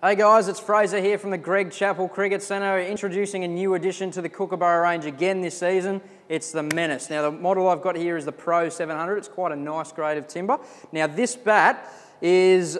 Hey guys, it's Fraser here from the Greg Chappell Cricket Centre, introducing a new addition to the Kookaburra range again this season. It's the Menace. Now the model I've got here is the Pro 700. It's quite a nice grade of timber. Now this bat is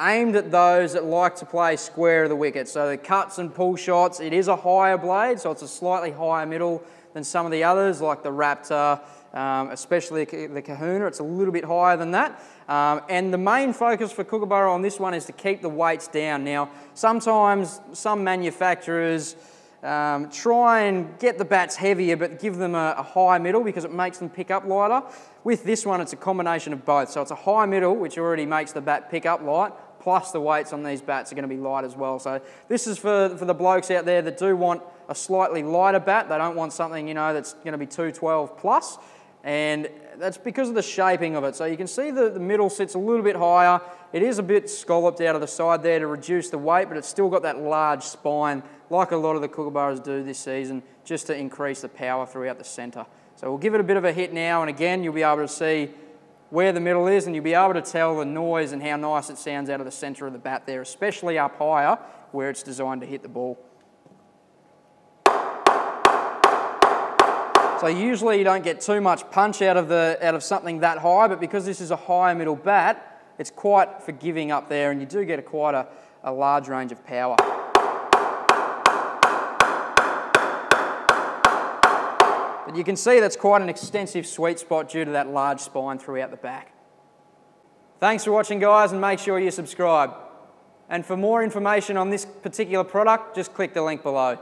aimed at those that like to play square of the wicket. So the cuts and pull shots, it is a higher blade, so it's a slightly higher middle than some of the others like the Raptor, um, especially the Kahuna. It's a little bit higher than that. Um, and the main focus for Kookaburra on this one is to keep the weights down. Now, sometimes some manufacturers um, try and get the bats heavier but give them a, a high middle because it makes them pick up lighter. With this one, it's a combination of both. So it's a high middle, which already makes the bat pick up light, plus the weights on these bats are going to be light as well. So this is for, for the blokes out there that do want a slightly lighter bat. They don't want something, you know, that's going to be 212 plus and that's because of the shaping of it. So you can see the, the middle sits a little bit higher. It is a bit scalloped out of the side there to reduce the weight, but it's still got that large spine like a lot of the kookaburras do this season just to increase the power throughout the centre. So we'll give it a bit of a hit now, and again, you'll be able to see where the middle is, and you'll be able to tell the noise and how nice it sounds out of the centre of the bat there, especially up higher where it's designed to hit the ball. So usually you don't get too much punch out of, the, out of something that high, but because this is a higher middle bat, it's quite forgiving up there and you do get a quite a, a large range of power. But you can see that's quite an extensive sweet spot due to that large spine throughout the back. Thanks for watching guys and make sure you subscribe. And for more information on this particular product, just click the link below.